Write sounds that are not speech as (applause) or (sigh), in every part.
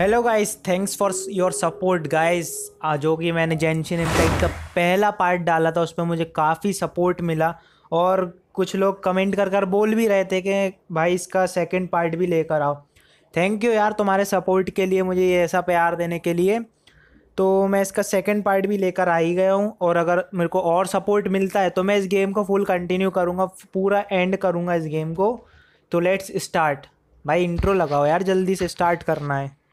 Hello guys thanks for your support guys जो कि मैंने जेंशन इम्पैक्ट का पहला पार्ट डाला था, उसमें मुझे काफ़ी सपोर्ट मिला। और कुछ लोग कमेंट कर कर बोल भी रहे थे कि, भाई, इसका सेकंड पार्ट भी लेकर आओ। थैंक यू यार तुम्हारे सपोर्ट के लिए, मुझे ये ऐसा प्यार देने के लिए। तो मैं इसका सेकंड पार्ट भी लेकर आ ही गया हूँ। और अगर मेरे को और सपोर्ट मिलता है तो मैं इस गेम को फुल कंटिन्यू करूँगा पूरा एंड करूँगा इस गेम को। तो लेट्स स्टार्ट भाई इंट्रो लगाओ यार, जल्दी से स्टार्ट करना है।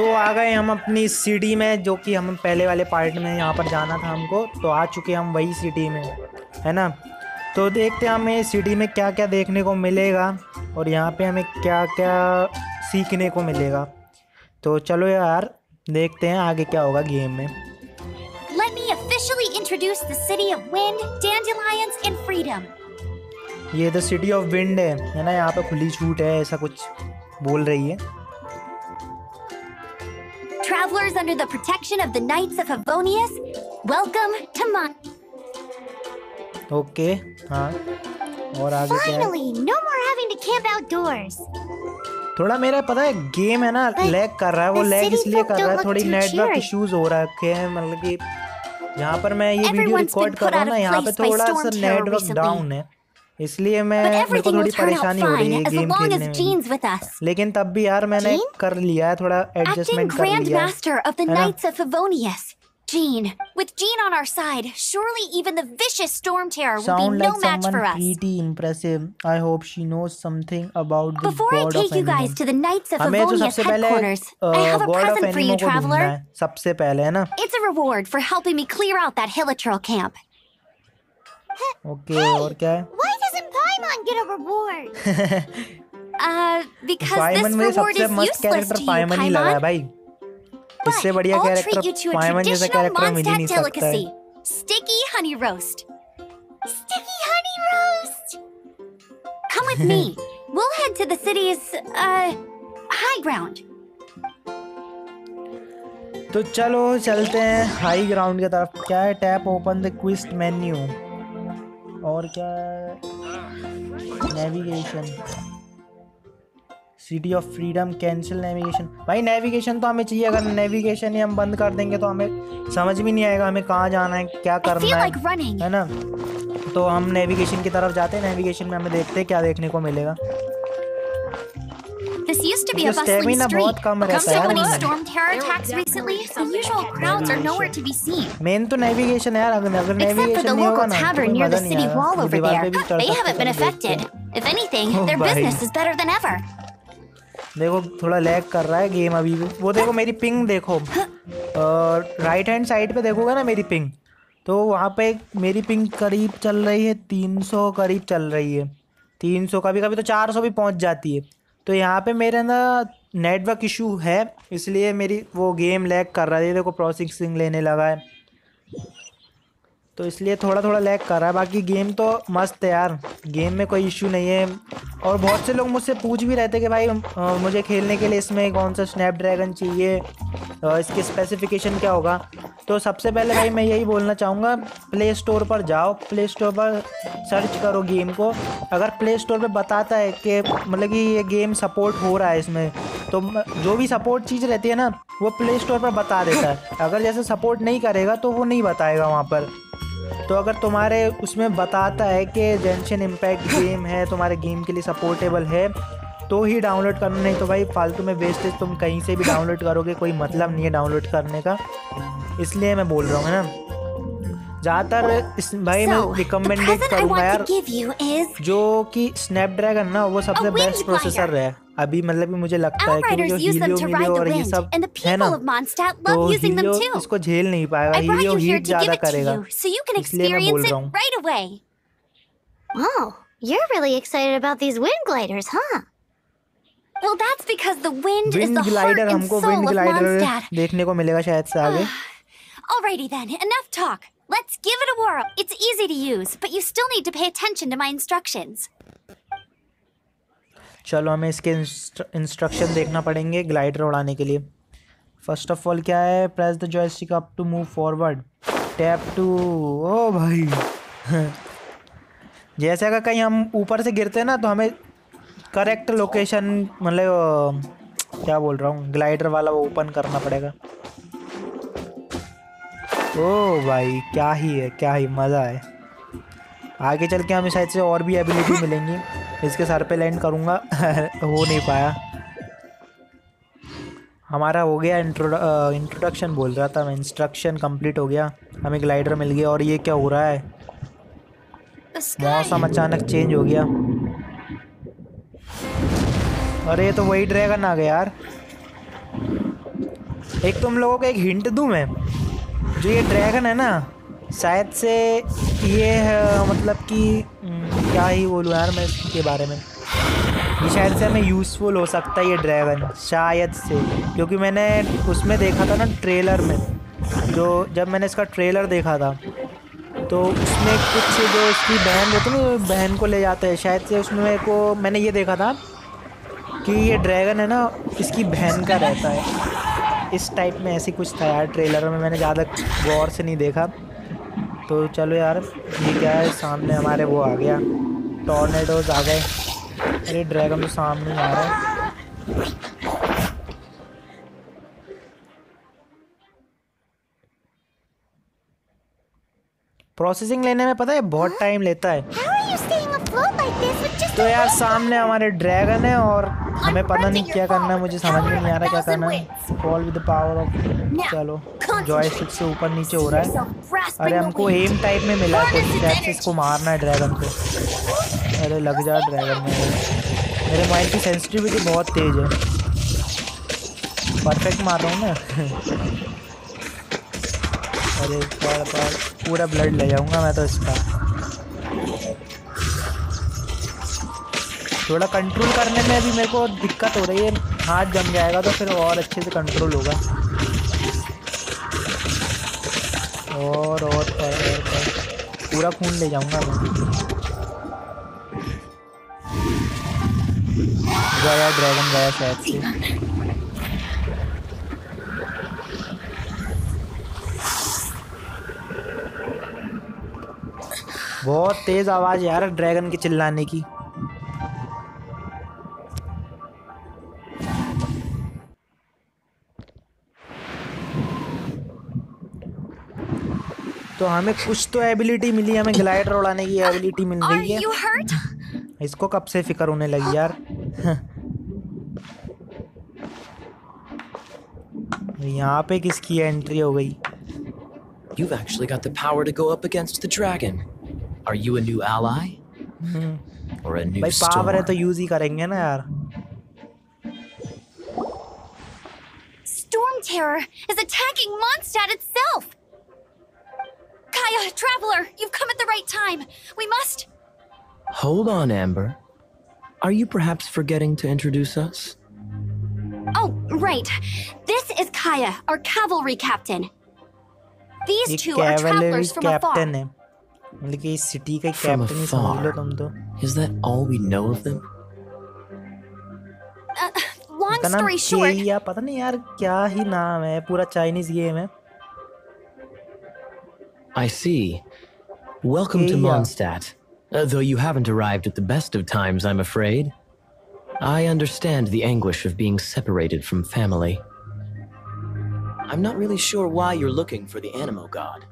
तो आ गए हम अपनी सिटी में जो कि हम पहले वाले पार्ट में यहाँ पर जाना था हमको तो आ चुके हम वही सिटी में है ना? तो देखते हैं हमें सिटी में क्या क्या देखने को मिलेगा और यहाँ पे हमें क्या क्या सीखने को मिलेगा। तो चलो यार देखते हैं आगे क्या होगा गेम में। Let me officially introduce the city of wind, dandelions, and freedom. ये द सिटी ऑफ़ विंड है है ना? यहाँ पे खुली छूट है ऐसा कुछ बोल रही है। Travelers under the protection of the Knights of Favonius, welcome to Mon. Okay हाँ और आगे क्या है Finally, no more having to camp outdoors. थोड़ा मेरा पता है गेम है ना But लैग कर रहा है वो the लैग city इसलिए folk कर रहा don't है look थोड़ी too नेटवर्क cheery. इश्यूज हो रखे हैं मतलब कि यहाँ पर मैं ये वीडियो Everyone's रिकॉर्ड been कर put रहा हूँ out ना of यहाँ पे place by थोड़ा storm सा terror नेटवर्क recently. डाउन है इसलिए मैं मेरे को थोड़ी परेशानी हो रही है गेम खेलने में. लेकिन तब भी यार मैंने Jean? कर लिया है थोड़ा एडजस्टमेंट कर लिया है. Jean, with Jean on our side, surely even the vicious storm terror will be no like match for us. pretty impressive. I hope she knows something about the Before I god take of you guys to the Knights of तो Favonius सबसे I have a present for you, traveler. सबसे पहले है ना It's a reward for helping me clear out that Hilitril camp. Okay और क्या है Why Paimon get a reward? uh, because पाइमन this reward is useless to you, ही है Paimon. इससे बढ़िया I'll treat you to a पाइमन traditional he Mondstadt delicacy. Sticky honey roast. Sticky honey roast! Come with me. we'll head to the city's, uh, high ground. तो चलो चलते हैं high ground की तरफ़ क्या है tap open the quest menu और क्या है navigation city of freedom cancel navigation भाई नेविगेशन तो हमें चाहिए। अगर नेविगेशन ही हम बंद कर देंगे तो हमें समझ भी नहीं आएगा हमें कहाँ जाना है क्या करना like है है ना? तो हम नेविगेशन की तरफ़ जाते हैं। नेविगेशन में हमें देखते हैं क्या देखने को मिलेगा। स्टेमिना बहुत कम रहता है मेन तो नेविगेशन है यार। अगर नेविगेशन नहीं होगा ना तो कोई नहीं आएगा। है। If anything, Oh, their business is better than ever. देखो थोड़ा लैग कर रहा है गेम अभी भी। वो देखो मेरी पिंग देखो। राइट हैंड साइड पे देखोगे ना मेरी पिंग तो वहाँ पे मेरी पिंग करीब चल रही है तीन सौ करीब चल रही है। तीन सौ कभी कभी तो चार सौ भी पहुँच जाती है। तो यहाँ पे मेरे ना नेटवर्क इशू है इसलिए मेरी वो गेम लैग कर रहा है। देखो प्रोसेसिंग लेने लगा है। तो इसलिए थोड़ा थोड़ा लैग कर रहा है। बाकी गेम तो मस्त है यार। गेम में कोई इशू नहीं है। और बहुत से लोग मुझसे पूछ भी रहे थे कि भाई मुझे खेलने के लिए इसमें कौन सा स्नैपड्रैगन चाहिए? अ, इसके स्पेसिफिकेशन क्या होगा? तो सबसे पहले भाई मैं यही बोलना चाहूँगा प्ले स्टोर पर जाओ। प्ले स्टोर पर सर्च करो गेम को। अगर प्ले स्टोर पर बताता है कि मतलब कि ये गेम सपोर्ट हो रहा है इसमें तो जो भी सपोर्ट चीज़ रहती है ना वो प्ले स्टोर पर बता देता है। (laughs) अगर जैसे सपोर्ट नहीं करेगा तो वो नहीं बताएगा वहाँ पर। तो अगर तुम्हारे उसमें बताता है कि जेंशन इम्पैक्ट गेम है तुम्हारे गेम के लिए सपोर्टेबल है तो ही डाउनलोड करना नहीं तो भाई फालतू में वेस्टेज तुम कहीं से भी डाउनलोड करोगे कोई मतलब नहीं है डाउनलोड करने का। इसलिए मैं बोल रहा हूँ है ना? ज़्यादातर इस भाई मैं So, the रिकमेंडेड करूँगा यार जो कि स्नैपड्रैगन ना वो सबसे बेस्ट प्रोसेसर है। अभी मतलब कि मुझे लगता है कि वो जो Outriders use them Helio to ride मीलियो the और ये wind, सब and the है ना people of Mondstadt तो love using them Helio too. इसको झेल नहीं पाएगा I brought Helio you here heat to give ज़्यादा it to करेगा you so you can इसलिए मैं बोल experience रहा it हूँ right away. Oh, you're really excited about these wind gliders, huh? Well, that's because the wind is wind the heart glider and हमको soul wind of glider Mondstadt. देखने को मिलेगा शायद से आगे (sighs) Alrighty then, enough talk. Let's give it a whirl. It's easy to use, but you still need to pay attention to my instructions. चलो हमें इसके इंस्ट्रक्शन देखना पड़ेंगे ग्लाइडर उड़ाने के लिए। फ़र्स्ट ऑफ़ ऑल क्या है? Press the joystick up to move forward tap to ओ भाई। (laughs) जैसे अगर कहीं हम ऊपर से गिरते हैं ना तो हमें करेक्ट लोकेशन मतलब क्या बोल रहा हूँ? ग्लाइडर वाला वो ओपन करना पड़ेगा। ओ भाई क्या ही है क्या ही मज़ा है। आगे चल के हमें शायद से और भी एबिलिटी (laughs) मिलेंगी। इसके सर पे लैंड करूँगा। (laughs) हो नहीं पाया। हमारा हो गया इंट्रोडक्शन बोल रहा था मैं। इंस्ट्रक्शन कंप्लीट हो गया। हमें ग्लाइडर मिल गया और ये क्या हो रहा है? मौसम अचानक चेंज हो गया। अरे ये तो वही ड्रैगन आ गया यार। एक तुम लोगों को एक हिंट दूँ मैं? जो ये ड्रैगन है ना शायद से ये है, मतलब कि क्या ही बोलूँ यार मैं इसके बारे में। ये शायद से हमें यूज़फुल हो सकता है ये ड्रैगन शायद से। क्योंकि मैंने उसमें देखा था ना ट्रेलर में, जो जब मैंने इसका ट्रेलर देखा था तो उसमें कुछ जो इसकी बहन रहती है ना बहन को ले जाते हैं। शायद से उसमें मेरे को, मैंने ये देखा था कि ये ड्रैगन है ना, इसकी बहन का रहता है। इस टाइप में ऐसी कुछ था यार ट्रेलर में मैंने ज़्यादा गौर से नहीं देखा। तो चलो यार ये क्या है? सामने हमारे वो आ गया। टॉर्नेडोज आ गए। अरे ड्रैगन तो सामने आ रहा है। प्रोसेसिंग लेने में पता है बहुत टाइम लेता है। तो यार सामने हमारे ड्रैगन है और हमें पता नहीं क्या करना है मुझे समझ में नहीं आ रहा क्या करना है। फॉल विद पावर ऑफ़ चलो। जॉयस्टिक से ऊपर नीचे हो रहा है। अरे हमको एम टाइप में मिला है कुछ टाइप से इसको मारना है ड्रैगन को। अरे लग जा ड्रैगन में। मेरे माइंड की सेंसिटिविटी बहुत तेज है। परफेक्ट मार रहा हूँ मैं अरे पर, पर, पूरा ब्लड ले जाऊँगा मैं तो इसका। थोड़ा कंट्रोल करने में भी मेरे को दिक्कत हो रही है। हाथ जम जाएगा तो फिर और अच्छे से कंट्रोल होगा। और और पर, और पर। पूरा खून ले जाऊँगा मैं। गया ड्रैगन गया शायद से। बहुत तेज आवाज़ यार ड्रैगन के चिल्लाने की। तो हमें कुछ तो एबिलिटी मिली हमें ग्लाइडर उड़ाने की एबिलिटी मिल रही है इसको कब से फ़िक्र होने लगी यार यहाँ पे किसकी एंट्री हो गई You've actually got the power to go up against the dragon. Are you a new ally? Or a new भाई पावर है तो यूज़ ही करेंगे ना यार Storm Terror is attacking Mondstadt itself! Kaya, Traveler, you've come at the right time. We must. Hold on, Amber. Are you perhaps forgetting to introduce us? Oh, right. This is Kaya, our cavalry captain. These ये two are cavalry travelers from afar. Captain है मतलब कि इस city का From captain ही समझ लो afar. तुम तो Is that all we know of them? Uh, long इसका नाम story short, केया पता नहीं यार क्या ही नाम है पूरा चाइनीज गेम है I see. Welcome to Mondstadt. Uh, though you haven't arrived at the best of times, I'm afraid. I understand the anguish of being separated from family. I'm not really sure why you're looking for the Animo God.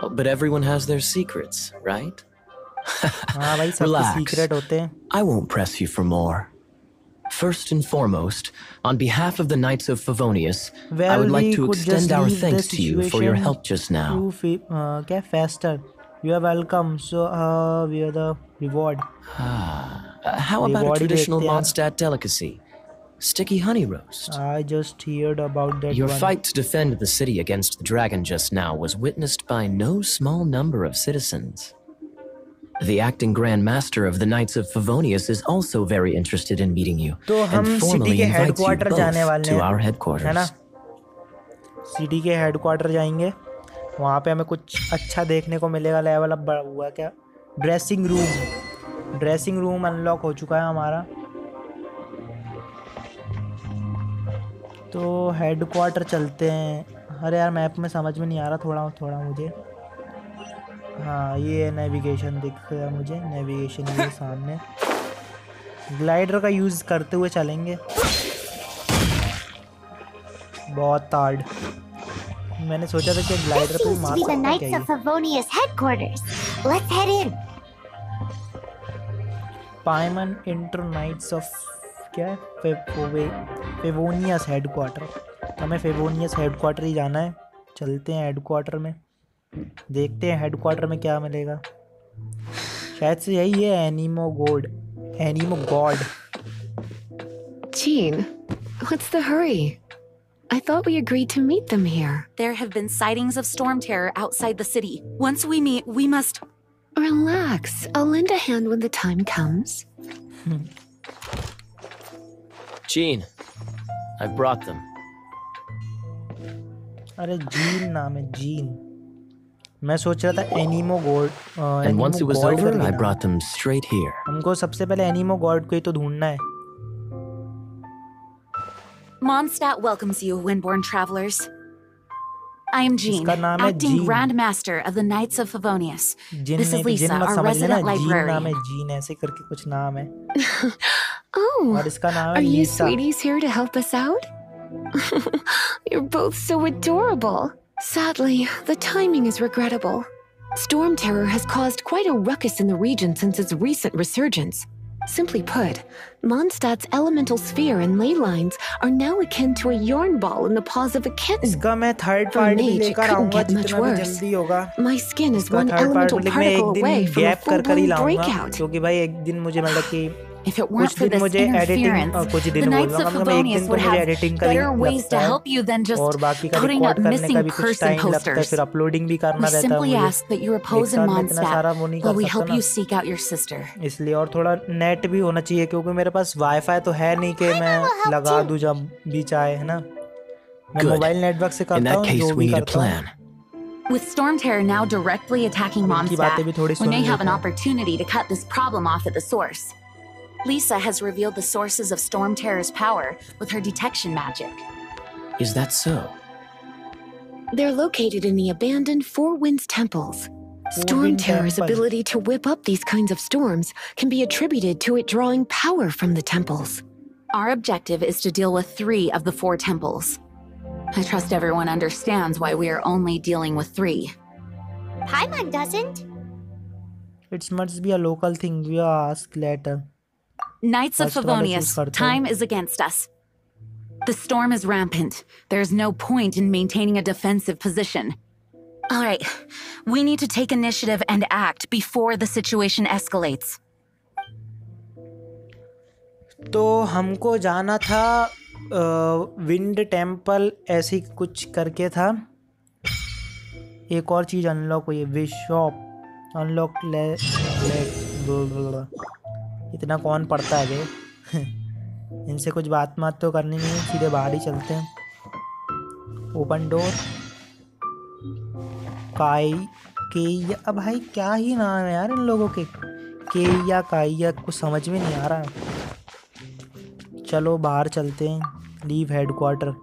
Oh, but everyone has their secrets, right? (laughs) Relax. I won't press you for more. First and foremost, on behalf of the Knights of Favonius, well, I would like to extend our thanks to you for your help just now. Fa uh, okay, faster. You are welcome. So, uh, we are the reward. Ah, uh, how about reward a traditional Mondstadt delicacy? Sticky honey roast. I just heard about that. Your one. fight to defend the city against the dragon just now was witnessed by no small number of citizens. The acting Grand Master of the Knights of Favonius is also very interested in meeting you तो हम city के headquarter जाने वाले to हैं our है ना? City के headquarter जाएँगे। वहाँ पे हमें कुछ अच्छा देखने को मिलेगा लेवल अप हुआ क्या? Dressing room dressing room unlock हो चुका है हमारा। तो हेड क्वार्टर चलते हैं। अरे यार मैप में समझ में नहीं आ रहा थोड़ा थोड़ा मुझे। हाँ ये नेविगेशन दिख गया मुझे नेविगेशन ये सामने। ग्लाइडर का यूज़ करते हुए चलेंगे। बहुत हार्ड मैंने सोचा था कि ग्लाइडर पे मार सकते हैं. पाइमन इंटर नाइट्स ऑफ़ क्या है? फेवोवे फेवोनियस हेडक्वार्टर हमें फेवोनियस हेडक्वार्टर ही जाना है। चलते हैं हेडक्वार्टर में। देखते हैं हेडक्वार्टर में क्या मिलेगा शायद से यही है Anemo god Anemo god Jean, what's the hurry? I thought we agreed to meet them here. There have been sightings of storm terror outside the city. Once we meet, we must. Relax. I'll lend a hand when the time comes. Jean, I brought them. अरे Jean नाम है Jean मैं सोच रहा था Anemo god And once it was over, I brought them straight here. हमको सबसे पहले एनिमो गॉड को ही तो ढूंढना है Mondstadt welcomes you, Windborn travelers. I am Jean, इसका नाम है acting Jean. Grand Master of the Knights of Favonius. Jin This is में जिन Lisa, मत our समझ लेना resident जीन नाम है librarian. जीन (laughs) ऐसे करके कुछ नाम है Oh, और इसका नाम are है you लीसा sweeties here to help us out? (laughs) You're both so adorable. Sadly, the timing is regrettable. Storm terror has caused quite a ruckus in the region since its recent resurgence. Simply put, Mondstadt's elemental sphere and ley lines are now akin to a yarn ball in the paws of a kitten. इसका मैं third For part भी mage, it लेकर couldn't आऊंगा get much जितना भी worse. जल्दी होगा My skin is इसका one थर्ड पार्ट elemental लेकिन मैं particle एक away दिन from a गैप कर कर ही full-blown लाऊंगा breakout. क्योंकि भाई एक दिन मुझे मतलब कि If it weren't कुछ for दिन this मुझे एडिटिंग interference, कुछ the दिन बोल Knights रहा of हूँ मतलब एक Favonius दिन तो would मुझे have एडिटिंग का भी better ways लगता to है help you than और just बाकी का putting रिकॉर्ड up करने का missing भी कुछ person टाइम लगता है posters. फिर अपलोडिंग भी We करना रहता है simply मुझे ask that you एक repose in साथ में इतना सारा वो नहीं Mondstadt while we कर help सकता you ना seek out your sister. इसलिए और थोड़ा नेट भी होना चाहिए क्योंकि मेरे पास वाईफाई तो है नहीं कि मैं लगा दूं जब भी चाहे है ना मैं Good. मोबाइल नेटवर्क से In करता that हूँ case, जो we भी need a करता हूँ plan. With storm terror now directly attacking उनकी बातें भी थोड़ी Mondstadt, we soon may have लेते an हैं। opportunity to cut this problem off at the source. Lisa has revealed the sources of storm terror's power with her detection magic. Is that so? They're located in the abandoned Four Winds temples. Storm Terror's ability to whip up these kinds of storms can be attributed to it drawing power from the temples. Our objective is to deal with three of the four temples. I trust everyone understands why we are only dealing with three. Paimon doesn't. It must be a local thing. We will ask later. Knights of First वाला Favonius, choose करते हैं। time is against us. The storm is rampant. There's no point in maintaining a defensive position. All right, we need to take initiative and act before the situation escalates. तो हमको जाना था wind temple ऐसी कुछ करके था एक और चीज़ अनलॉक हुई है विश शॉप अनलॉक ले, ले ब्ल- ब्ल- ब्ल। इतना कौन पढ़ता है बे (laughs) इनसे कुछ बात बात तो करनी नहीं है सीधे बाहर ही चलते हैं। ओपन डोर काई केया अब भाई क्या ही नाम है यार इन लोगों के? केया काइया, कुछ समझ में नहीं आ रहा। चलो बाहर चलते हैं। लीव हेडक्वार्टर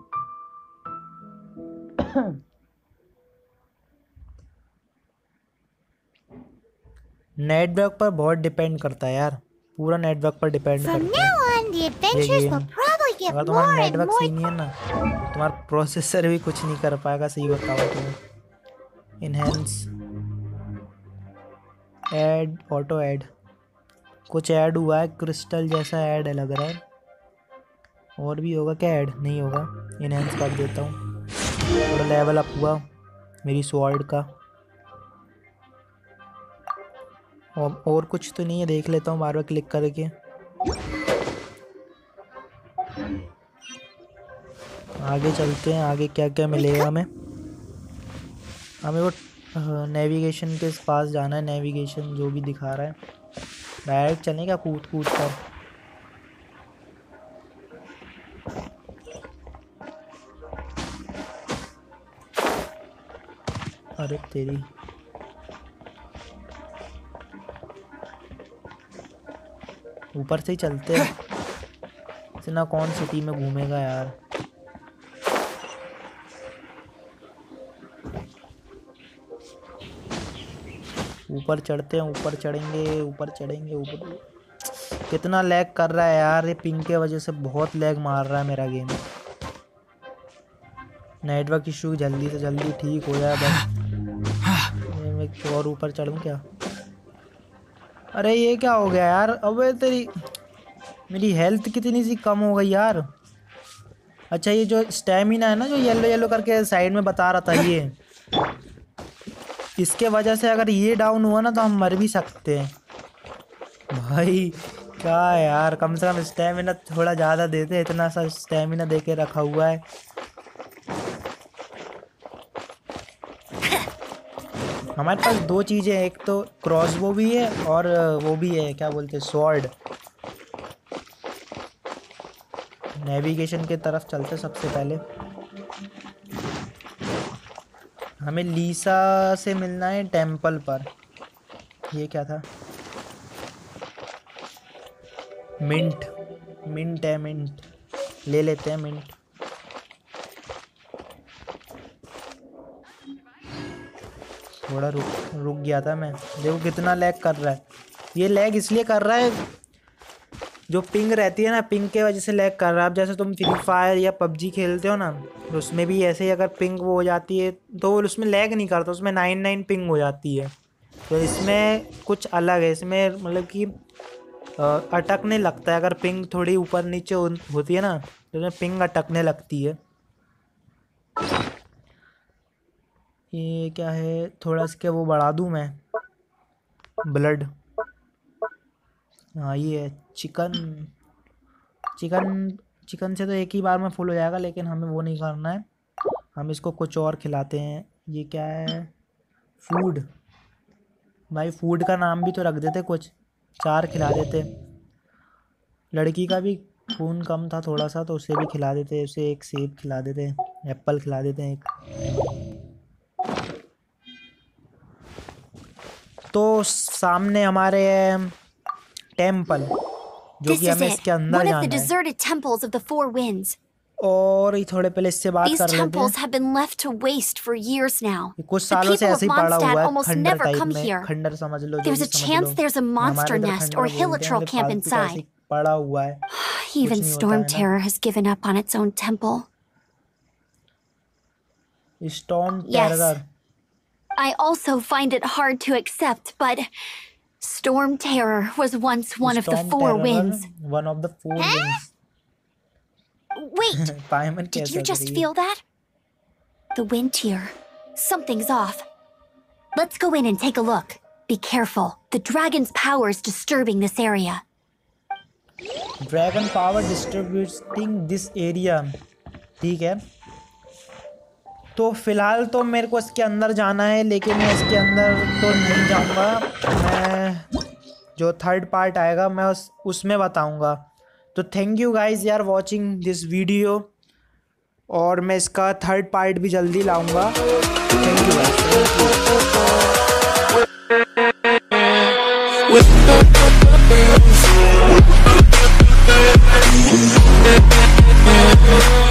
नेटवर्क पर बहुत डिपेंड करता है यार। पूरा नेटवर्क पर डिपेंड करता है। अगर तुम्हारा नेटवर्क सही नहीं है ना तुम्हारा प्रोसेसर भी कुछ नहीं कर पाएगा सही बताओ तुम्हें इनहेंस एड ऑटो एड कुछ ऐड हुआ है क्रिस्टल जैसा ऐड है लग रहा है। और भी होगा क्या ऐड नहीं होगा। इनहेंस कर देता हूँ। थोड़ा लेवल अप हुआ मेरी स्वॉर्ड का। और, और कुछ तो नहीं है देख लेता हूँ बार बार क्लिक करके। आगे चलते हैं आगे क्या क्या मिलेगा हमें? हमें वो नेविगेशन के पास जाना है नेविगेशन जो भी दिखा रहा है। डायरेक्ट चलेगा कूद कूद कर? अरे तेरी ऊपर से ही चलते हैं। ना कौन सिटी में घूमेगा यार? ऊपर चढ़ते हैं ऊपर चढ़ेंगे ऊपर चढ़ेंगे ऊपर कितना लैग कर रहा है यार ये पिंग के वजह से बहुत लैग मार रहा है मेरा गेम नेटवर्क इशू जल्दी से जल्दी ठीक हो जाए बस। हाँ। मैं और ऊपर चढ़ूँ क्या? अरे ये क्या हो गया यार? अबे तेरी मेरी हेल्थ कितनी सी कम हो गई यार। अच्छा ये जो स्टेमिना है ना, जो येलो येलो करके साइड में बता रहा था ये, इसके वजह से अगर ये डाउन हुआ ना तो हम मर भी सकते हैं। भाई, क्या यार? कम से कम स्टेमिना थोड़ा ज़्यादा देते इतना सा स्टेमिना दे के रखा हुआ है। हमारे पास दो चीज़ें एक तो क्रॉसबो भी है और वो भी है, क्या बोलते हैं स्वॉर्ड नेविगेशन के तरफ़ चलते सबसे पहले। हमें लीसा से मिलना है टेंपल पर। ये क्या था? मिंट मिंट है मिंट ले लेते हैं मिंट थोड़ा रुक रुक गया था मैं। देखो कितना लैग कर रहा है। ये लैग इसलिए कर रहा है, जो पिंग रहती है ना पिंग के वजह से लैग कर रहा है। अब जैसे तुम फ्री फायर या पबजी खेलते हो ना तो उसमें भी ऐसे ही अगर पिंग वो हो जाती है तो उसमें लैग नहीं करता, उसमें नाइन नाइन पिंग हो जाती है। तो इसमें कुछ अलग है, इसमें मतलब कि अटकने लगता है। अगर पिंग थोड़ी ऊपर नीचे होती है ना तो उसमें पिंग अटकने लगती है। ये क्या है? थोड़ा इसके वो बढ़ा दूँ मैं। ब्लड हाँ ये चिकन चिकन चिकन से तो एक ही बार में फुल हो जाएगा, लेकिन हमें वो नहीं करना है। हम इसको कुछ और खिलाते हैं। ये क्या है? फ़ूड भाई फ़ूड का नाम भी तो रख देते कुछ। चार खिला देते। लड़की का भी खून कम था थोड़ा सा तो उसे भी खिला देते। उसे एक सेब खिला देते। एप्पल खिला देते एक। तो सामने हमारे टेंपल जो कि हमें इसके अंदर जाना है deserted temples of the four winds. और ये थोड़े पहले इससे बात These कर लेते temples हैं have been left to waste for years now. ये कुछ The सालों से people ऐसे of ही पड़ा Mondstadt हुआ है almost खंडर never टाइप come में here. खंडर समझ लो जो There's भी a समझ chance लो there's a हमारे monster इधर nest खंडर or बोलते हैं, hilichurl मतलब camp फालतू का ऐसे inside. ही पड़ा हुआ है (sighs) Even नहीं होता Storm है ना। Terror has given up on its own temple. Storm Yes. Terror I also find it hard to accept, but Storm Terror was once one of the four winds. One of the four winds Wait, पायमन did (laughs) कैसा you just feel that? The wind here. Something's off. Let's go in and take a look. Be careful. The dragon's power is disturbing this area. Dragon power distributing this area ठीक है तो फ़िलहाल तो मेरे को इसके अंदर जाना है, लेकिन मैं इसके अंदर तो नहीं जाऊँगा। मैं जो थर्ड पार्ट आएगा, मैं उस, उसमें बताऊँगा। तो थैंक यू गाइस यार वाचिंग दिस वीडियो और मैं इसका थर्ड पार्ट भी जल्दी लाऊँगा। Thank you